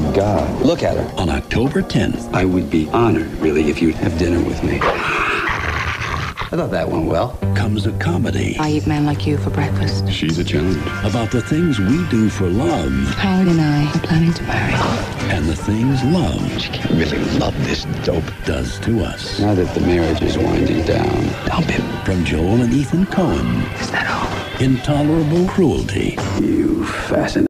my God. Look at her. On October 10th. I would be honored, really, if you'd have dinner with me. I thought that went well. Comes a comedy. I eat men like you for breakfast. She's a challenge. About the things we do for love. Howard and I are planning to marry. And the things love. She can't really love this dope. Does to us. Now that the marriage is winding down, dump him. From Joel and Ethan Coen. Is that all? Intolerable cruelty. You fascinating.